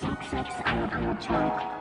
sex, sex, I'm, I'm a drunk.